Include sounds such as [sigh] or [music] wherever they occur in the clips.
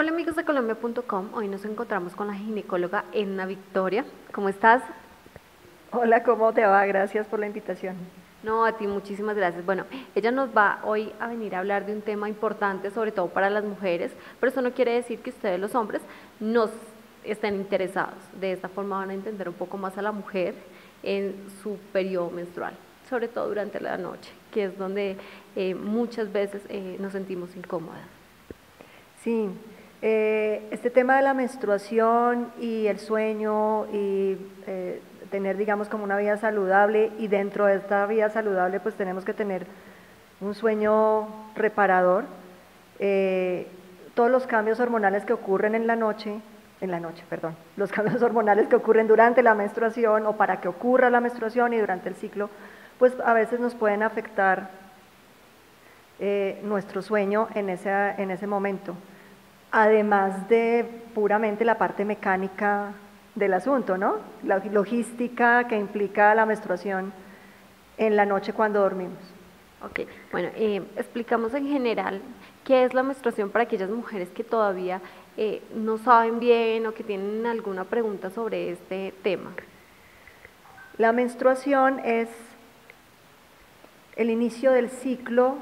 Hola amigos de Colombia.com, hoy nos encontramos con la ginecóloga Edna Victoria. ¿Cómo estás? Hola, ¿cómo te va? Gracias por la invitación. No, a ti muchísimas gracias. Bueno, ella nos va hoy a venir a hablar de un tema importante, sobre todo para las mujeres, pero eso no quiere decir que ustedes los hombres nos estén interesados. De esta forma van a entender un poco más a la mujer en su periodo menstrual, sobre todo durante la noche, que es donde eh, muchas veces eh, nos sentimos incómodas. Sí, eh, este tema de la menstruación y el sueño y eh, tener, digamos, como una vida saludable y dentro de esta vida saludable pues tenemos que tener un sueño reparador. Eh, todos los cambios hormonales que ocurren en la noche, en la noche, perdón, los cambios [laughs] hormonales que ocurren durante la menstruación o para que ocurra la menstruación y durante el ciclo, pues a veces nos pueden afectar nuestro sueño en ese, en ese momento además de puramente la parte mecánica del asunto, ¿no? La logística que implica la menstruación en la noche cuando dormimos. Ok, bueno, eh, explicamos en general qué es la menstruación para aquellas mujeres que todavía eh, no saben bien o que tienen alguna pregunta sobre este tema. La menstruación es el inicio del ciclo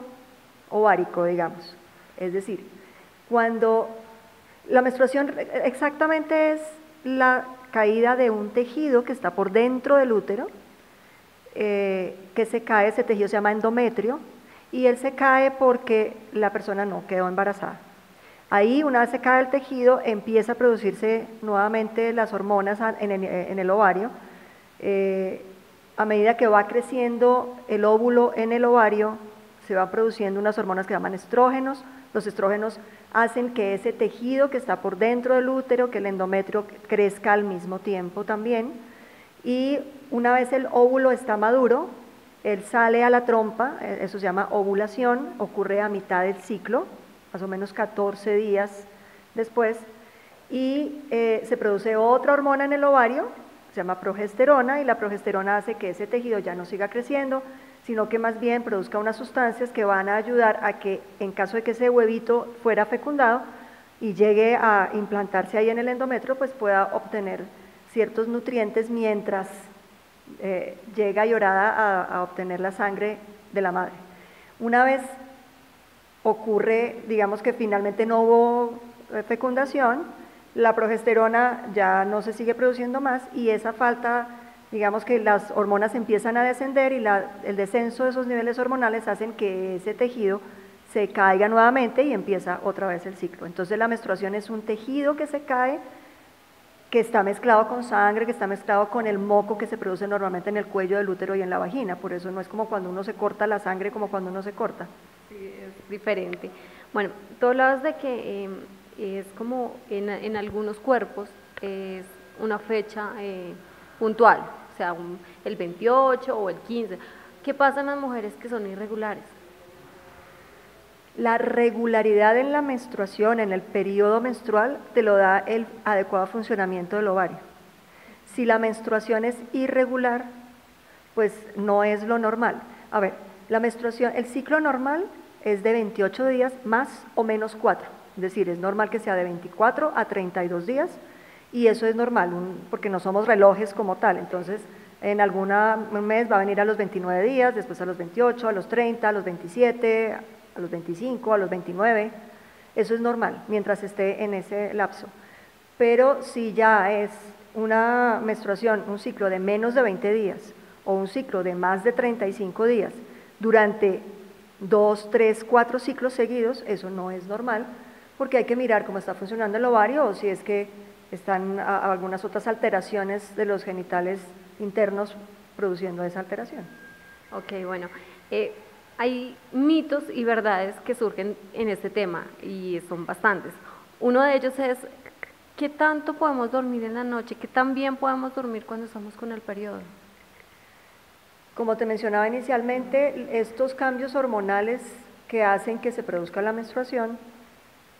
ovárico, digamos. Es decir, cuando la menstruación exactamente es la caída de un tejido que está por dentro del útero, eh, que se cae, ese tejido se llama endometrio, y él se cae porque la persona no quedó embarazada. Ahí, una vez se cae el tejido, empieza a producirse nuevamente las hormonas en el, ovario. Eh, a medida que va creciendo el óvulo en el ovario, se van produciendo unas hormonas que llaman estrógenos, los estrógenos hacen que ese tejido que está por dentro del útero, que el endometrio crezca al mismo tiempo también. Y una vez el óvulo está maduro, él sale a la trompa, eh, eso se llama ovulación, ocurre a mitad del ciclo, más o menos 14 días después, y eh, se produce otra hormona en el ovario, se llama progesterona, y la progesterona hace que ese tejido ya no siga creciendo, sino que más bien produzca unas sustancias que van a ayudar a que en caso de que ese huevito fuera fecundado y llegue a implantarse ahí en el endometrio, pues pueda obtener ciertos nutrientes mientras eh, llega llorada a, obtener la sangre de la madre. Una vez ocurre, digamos que finalmente no hubo eh, fecundación, la progesterona ya no se sigue produciendo más y esa falta digamos que las hormonas empiezan a descender y el descenso de esos niveles hormonales hacen que ese tejido se caiga nuevamente y empieza otra vez el ciclo. Entonces la menstruación es un tejido que se cae, que está mezclado con sangre, que está mezclado con el moco que se produce normalmente en el cuello del útero y en la vagina. Por eso no es como cuando uno se corta la sangre como cuando uno se corta. Sí, es diferente. Bueno, tú hablabas de que em, es como en, algunos cuerpos es una fecha eh, puntual, o sea, el 28 o el 15. ¿Qué pasa en las mujeres que son irregulares? La regularidad en la menstruación, en el periodo menstrual, te lo da el adecuado funcionamiento del ovario. Si la menstruación es irregular, pues no es lo normal. A ver, la menstruación, el ciclo normal es de 28 días más o menos 4. Es decir, es normal que sea de 24 a 32 días y eso es normal, porque no somos relojes como tal, entonces en algún mes va a venir a los 29 días, después a los 28, a los 30, a los 27, a los 25, a los 29, eso es normal mientras esté en ese lapso. Pero si ya es una menstruación, un ciclo de menos de 20 días o un ciclo de más de 35 días durante dos, tres, cuatro ciclos seguidos, eso no es normal, porque hay que mirar cómo está funcionando el ovario o si es que están algunas otras alteraciones de los genitales internos produciendo esa alteración. Ok, bueno. Eh, hay mitos y verdades que surgen en este tema y son bastantes. Uno de ellos es, ¿qué tanto podemos dormir en la noche? ¿Qué tan bien podemos dormir cuando estamos con el periodo? Como te mencionaba inicialmente, estos cambios hormonales que hacen que se produzca la menstruación,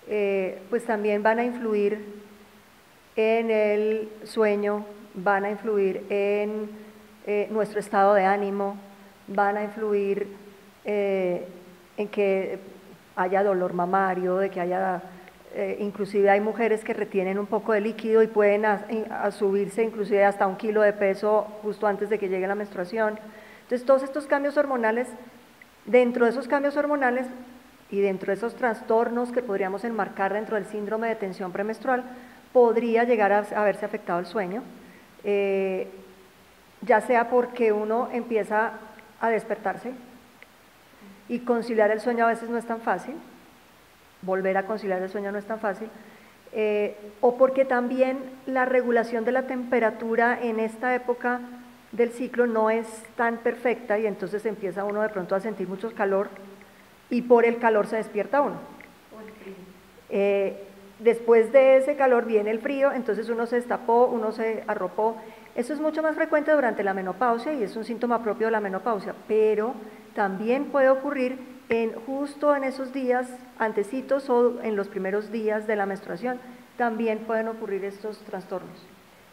eh, pues también van a influir en el sueño, van a influir en eh, nuestro estado de ánimo, van a influir eh, en que haya dolor mamario, de que haya eh, inclusive hay mujeres que retienen un poco de líquido y pueden subirse inclusive hasta un kilo de peso justo antes de que llegue la menstruación. Entonces todos estos cambios hormonales, dentro de esos cambios hormonales y dentro de esos trastornos que podríamos enmarcar dentro del síndrome de tensión premenstrual, podría llegar a haberse afectado el sueño, eh, ya sea porque uno empieza a despertarse y conciliar el sueño a veces no es tan fácil, volver a conciliar el sueño no es tan fácil, eh, o porque también la regulación de la temperatura en esta época del ciclo no es tan perfecta y entonces empieza uno de pronto a sentir mucho calor y por el calor se despierta uno. Eh, después de ese calor viene el frío, entonces uno se destapó, uno se arropó. Eso es mucho más frecuente durante la menopausia y es un síntoma propio de la menopausia, pero también puede ocurrir en, justo en esos días antecitos o en los primeros días de la menstruación, también pueden ocurrir estos trastornos.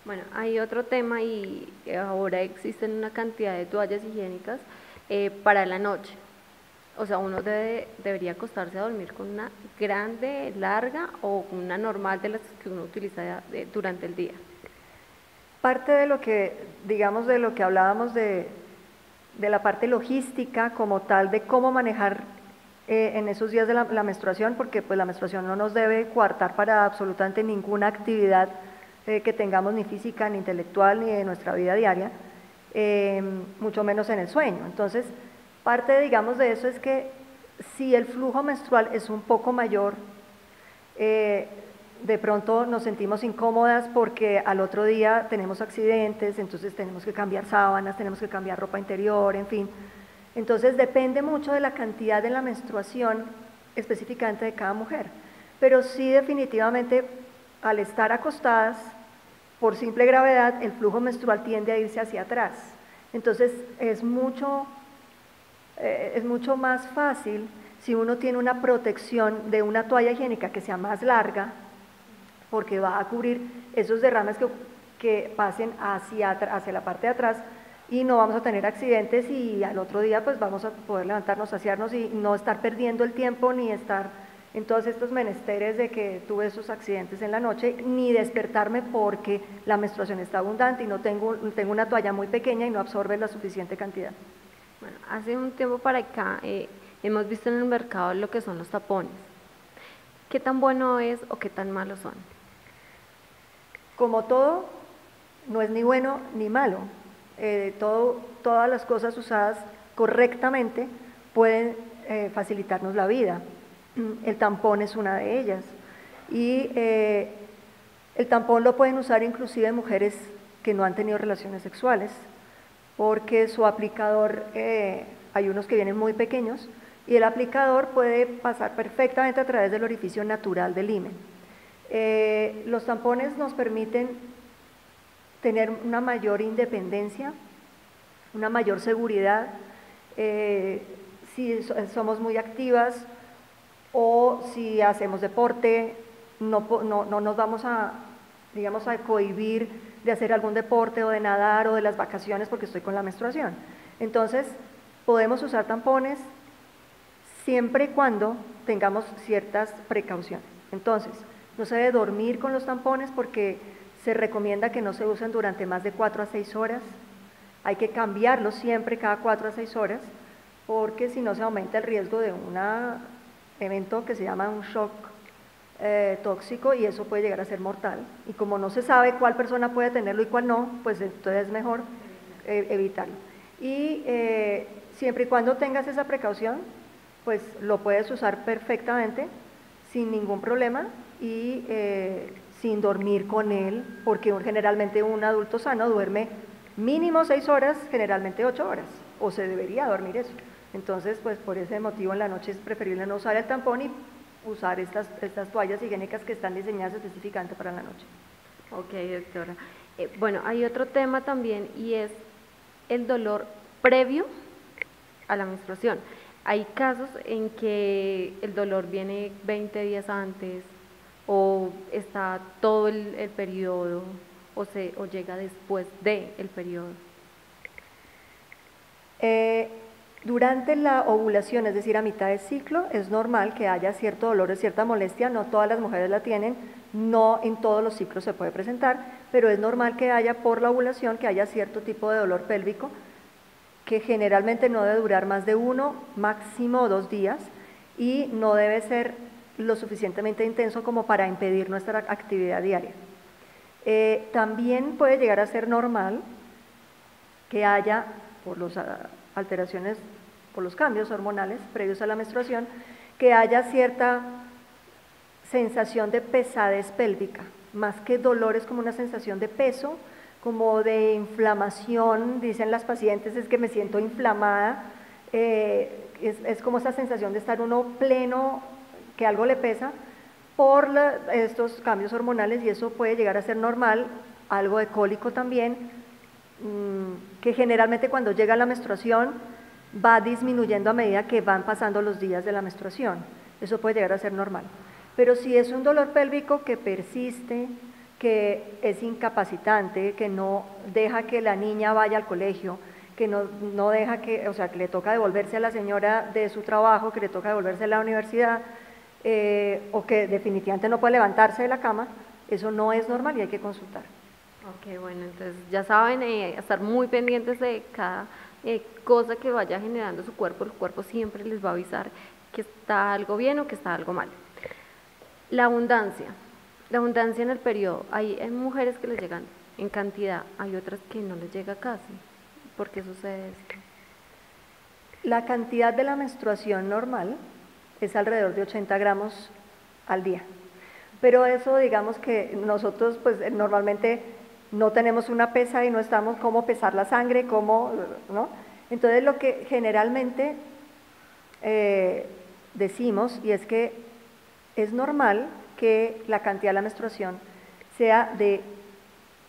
Bueno, hay otro tema y ahora existen una cantidad de toallas higiénicas eh, para la noche. O sea, uno debe, debería acostarse a dormir con una grande, larga o una normal de las que uno utiliza durante el día. Parte de lo que, digamos, de lo que hablábamos de, de la parte logística como tal, de cómo manejar eh, en esos días de la, menstruación, porque pues la menstruación no nos debe coartar para absolutamente ninguna actividad eh, que tengamos ni física, ni intelectual, ni de nuestra vida diaria, eh, mucho menos en el sueño. Entonces, Parte, digamos, de eso es que si el flujo menstrual es un poco mayor, eh, de pronto nos sentimos incómodas porque al otro día tenemos accidentes, entonces tenemos que cambiar sábanas, tenemos que cambiar ropa interior, en fin. Entonces depende mucho de la cantidad de la menstruación específicamente de cada mujer. Pero sí definitivamente al estar acostadas, por simple gravedad, el flujo menstrual tiende a irse hacia atrás. Entonces es mucho eh, es mucho más fácil si uno tiene una protección de una toalla higiénica que sea más larga, porque va a cubrir esos derrames que, que pasen hacia, hacia la parte de atrás y no vamos a tener accidentes y al otro día pues vamos a poder levantarnos, saciarnos y no estar perdiendo el tiempo ni estar en todos estos menesteres de que tuve esos accidentes en la noche, ni despertarme porque la menstruación está abundante y no tengo, tengo una toalla muy pequeña y no absorbe la suficiente cantidad. Bueno, hace un tiempo para acá eh, hemos visto en el mercado lo que son los tapones. ¿Qué tan bueno es o qué tan malo son? Como todo, no es ni bueno ni malo. Eh, todo, todas las cosas usadas correctamente pueden eh, facilitarnos la vida. [clears throat] El tampón es una de ellas. Y el tampón lo pueden usar inclusive mujeres que no han tenido relaciones sexuales porque su aplicador, eh, hay unos que vienen muy pequeños, y el aplicador puede pasar perfectamente a través del orificio natural del himen. Eh, los tampones nos permiten tener una mayor independencia, una mayor seguridad, eh, si somos muy activas o si hacemos deporte, no, no, no nos vamos a, digamos, a cohibir de hacer algún deporte o de nadar o de las vacaciones porque estoy con la menstruación. Entonces, podemos usar tampones siempre y cuando tengamos ciertas precauciones. Entonces, no se debe dormir con los tampones porque se recomienda que no se usen durante más de 4 a 6 horas. Hay que cambiarlos siempre cada 4 a 6 horas porque si no se aumenta el riesgo de un evento que se llama un shock eh, tóxico y eso puede llegar a ser mortal. Y como no se sabe cuál persona puede tenerlo y cuál no, pues entonces es mejor eh, evitarlo. Y eh, siempre y cuando tengas esa precaución, pues lo puedes usar perfectamente, sin ningún problema y sin dormir con él, porque generalmente un adulto sano duerme mínimo seis horas, generalmente ocho horas, o se debería dormir eso. Entonces, pues por ese motivo en la noche es preferible no usar el tampón y usar estas, estas toallas higiénicas que están diseñadas específicamente para la noche. Ok, doctora. Eh, bueno, hay otro tema también y es el dolor previo a la menstruación. Hay casos en que el dolor viene 20 días antes o está todo el, el periodo o, se, o llega después del el periodo. Eh, Durante la ovulación, es decir, a mitad del ciclo, es normal que haya cierto dolor o cierta molestia, no todas las mujeres la tienen, no en todos los ciclos se puede presentar, pero es normal que haya por la ovulación que haya cierto tipo de dolor pélvico que generalmente no debe durar más de uno, máximo dos días y no debe ser lo suficientemente intenso como para impedir nuestra actividad diaria. Eh, también puede llegar a ser normal que haya, por las alteraciones por los cambios hormonales previos a la menstruación, que haya cierta sensación de pesadez pélvica, más que dolor es como una sensación de peso, como de inflamación, dicen las pacientes, es que me siento inflamada, eh, es, como esa sensación de estar uno pleno, que algo le pesa, por estos cambios hormonales y eso puede llegar a ser normal, algo de cólico también, mm, que generalmente cuando llega la menstruación va disminuyendo a medida que van pasando los días de la menstruación. Eso puede llegar a ser normal. Pero si es un dolor pélvico que persiste, que es incapacitante, que no deja que la niña vaya al colegio, que no, no, deja que, o sea, que le toca devolverse a la señora de su trabajo, que le toca devolverse a la universidad, eh, o que definitivamente no puede levantarse de la cama, eso no es normal y hay que consultar. Ok, bueno, entonces ya saben, eh, estar muy pendientes de cada eh, cosa que vaya generando su cuerpo, el cuerpo siempre les va a avisar que está algo bien o que está algo mal. La abundancia, la abundancia en el periodo, hay, mujeres que les llegan en cantidad, hay otras que no les llega casi. ¿Por qué sucede esto? La cantidad de la menstruación normal es alrededor de 80 gramos al día. Pero eso digamos que nosotros pues normalmente no tenemos una pesa y no estamos cómo pesar la sangre, cómo, ¿no? Entonces lo que generalmente eh, decimos y es que es normal que la cantidad de la menstruación sea de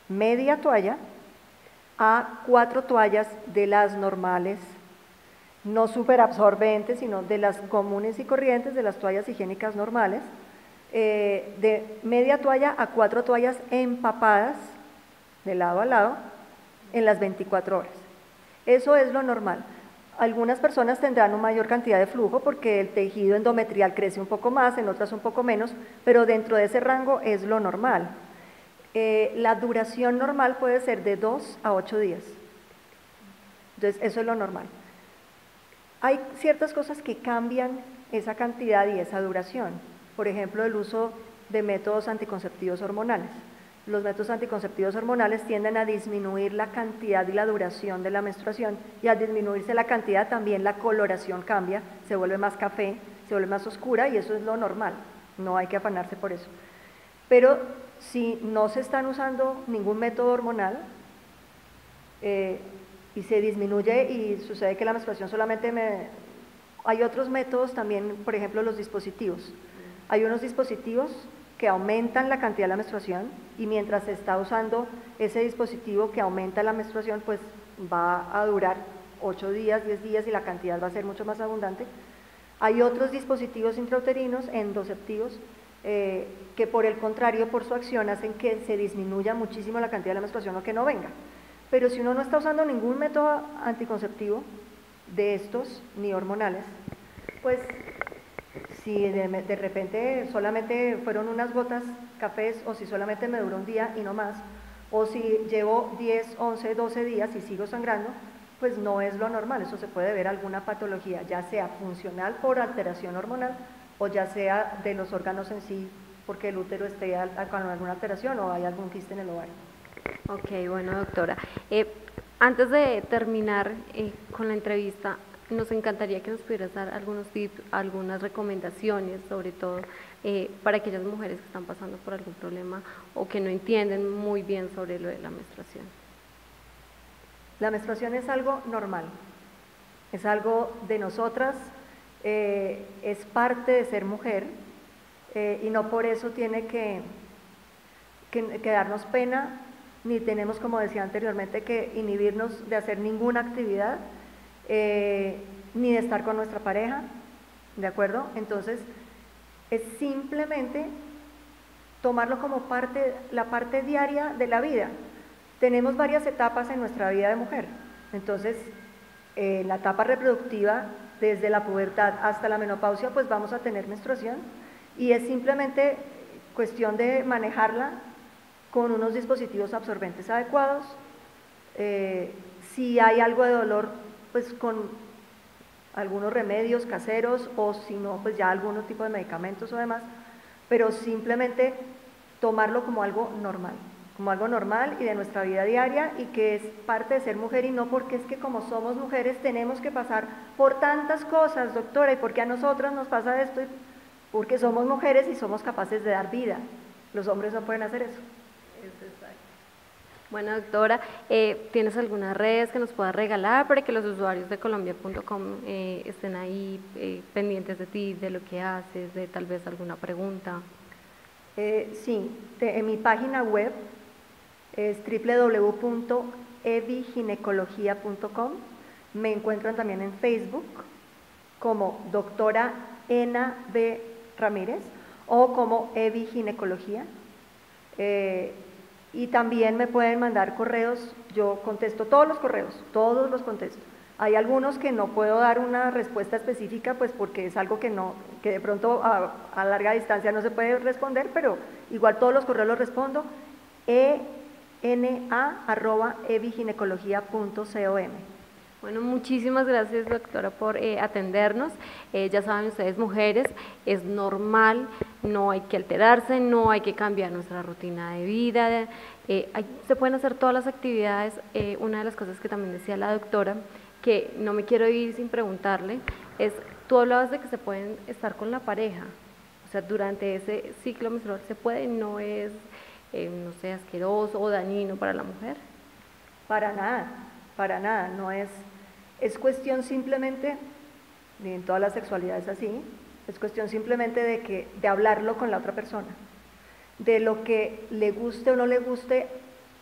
media toalla a cuatro toallas de las normales, no superabsorbentes, sino de las comunes y corrientes, de las toallas higiénicas normales, eh, de media toalla a cuatro toallas empapadas de lado a lado en las 24 horas. Eso es lo normal. Algunas personas tendrán una mayor cantidad de flujo porque el tejido endometrial crece un poco más, en otras un poco menos, pero dentro de ese rango es lo normal. Eh, la duración normal puede ser de 2 a 8 días. Entonces, eso es lo normal. Hay ciertas cosas que cambian esa cantidad y esa duración. Por ejemplo, el uso de métodos anticonceptivos hormonales los métodos anticonceptivos hormonales tienden a disminuir la cantidad y la duración de la menstruación y al disminuirse la cantidad también la coloración cambia, se vuelve más café, se vuelve más oscura y eso es lo normal, no hay que afanarse por eso. Pero si no se están usando ningún método hormonal eh, y se disminuye y sucede que la menstruación solamente me... Hay otros métodos también, por ejemplo, los dispositivos. Hay unos dispositivos que aumentan la cantidad de la menstruación y mientras se está usando ese dispositivo que aumenta la menstruación, pues va a durar 8 días, 10 días y la cantidad va a ser mucho más abundante. Hay otros dispositivos intrauterinos, endoceptivos, eh, que por el contrario, por su acción, hacen que se disminuya muchísimo la cantidad de la menstruación o que no venga. Pero si uno no está usando ningún método anticonceptivo de estos, ni hormonales, pues si de, repente solamente fueron unas gotas cafés o si solamente me duró un día y no más, o si llevo 10, 11, 12 días y sigo sangrando, pues no es lo normal, eso se puede ver alguna patología, ya sea funcional por alteración hormonal o ya sea de los órganos en sí, porque el útero esté con alguna alteración o hay algún quiste en el ovario. Ok, bueno doctora. Eh, antes de terminar eh, con la entrevista, nos encantaría que nos pudieras dar algunos tips, algunas recomendaciones, sobre todo eh, para aquellas mujeres que están pasando por algún problema o que no entienden muy bien sobre lo de la menstruación. La menstruación es algo normal, es algo de nosotras, eh, es parte de ser mujer eh, y no por eso tiene que, que, que darnos pena, ni tenemos, como decía anteriormente, que inhibirnos de hacer ninguna actividad eh, ni de estar con nuestra pareja, ¿de acuerdo? Entonces, es simplemente tomarlo como parte, la parte diaria de la vida. Tenemos varias etapas en nuestra vida de mujer, entonces en la etapa reproductiva, desde la pubertad hasta la menopausia, pues vamos a tener menstruación y es simplemente cuestión de manejarla con unos dispositivos absorbentes adecuados. Eh, si hay algo de dolor, pues con algunos remedios caseros o si no, pues ya algún tipo de medicamentos o demás, pero simplemente tomarlo como algo normal, como algo normal y de nuestra vida diaria y que es parte de ser mujer y no porque es que como somos mujeres tenemos que pasar por tantas cosas, doctora, y porque a nosotras nos pasa esto, porque somos mujeres y somos capaces de dar vida. Los hombres no pueden hacer eso. Bueno, doctora, eh, ¿tienes algunas redes que nos puedas regalar para que los usuarios de colombia.com eh, estén ahí eh, pendientes de ti, de lo que haces, de tal vez alguna pregunta? sí, en mi página web es www.eviginecología.com. Me encuentran también en Facebook como doctora Ena B. Ramírez o como Evi Ginecología. Y también me pueden mandar correos, yo contesto todos los correos, todos los contesto. Hay algunos que no puedo dar una respuesta específica, pues porque es algo que no, que de pronto a, larga distancia no se puede responder, pero igual todos los correos los respondo. ena@eviginecología.com. Bueno, muchísimas gracias doctora por eh, atendernos. Eh, ya saben ustedes, mujeres, es normal, no hay que alterarse, no hay que cambiar nuestra rutina de vida. Eh, se pueden hacer todas las actividades. una de las cosas que también decía la doctora, que no me quiero ir sin preguntarle, es, tú hablabas de que se pueden estar con la pareja. O sea, durante ese ciclo menstrual se puede, no es, no sé, asqueroso o dañino para la mujer. Para nada, para nada, no es es cuestión simplemente, en todas las sexualidades así, es cuestión simplemente de, que, de hablarlo con la otra persona, de lo que le guste o no le guste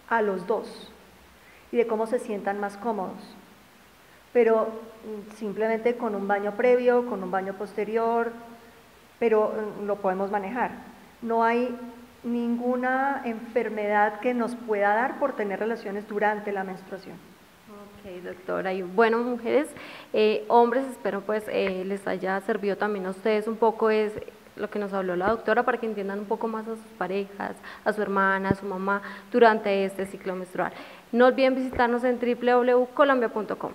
a los dos y de cómo se sientan más cómodos. Pero mm, simplemente con un baño previo, con un baño posterior, pero mm, lo podemos manejar. No hay ninguna enfermedad que nos pueda dar por tener relaciones durante la menstruación. Doctora. Y bueno, mujeres, eh, hombres, espero pues eh, les haya servido también a ustedes un poco es lo que nos habló la doctora para que entiendan un poco más a sus parejas, a su hermana, a su mamá durante este ciclo menstrual. No olviden visitarnos en www.colombia.com.